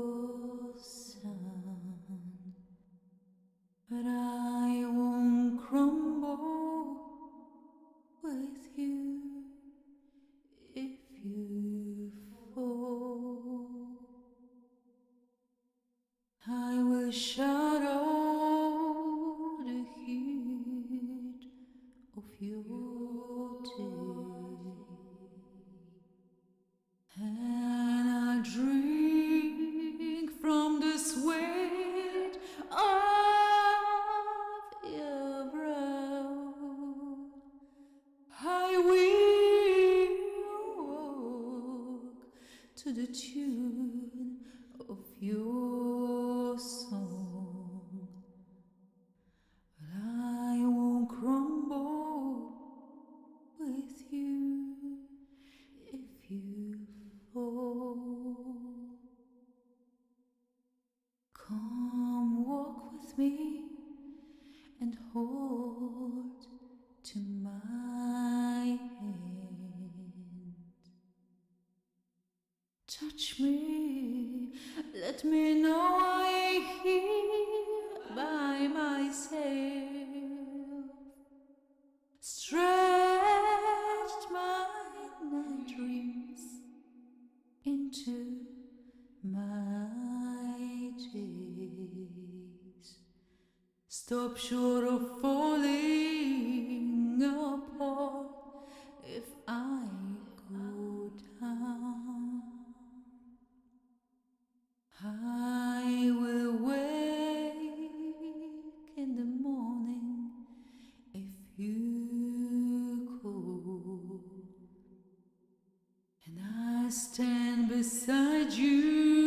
your but I won't crumble with you if you fall. I will shadow to the tune of your song. But I won't crumble with you if you fall. Come walk with me and hold to my Touch me, let me know I here by myself. Stretched my night dreams into my days. Stop short of falling stand beside you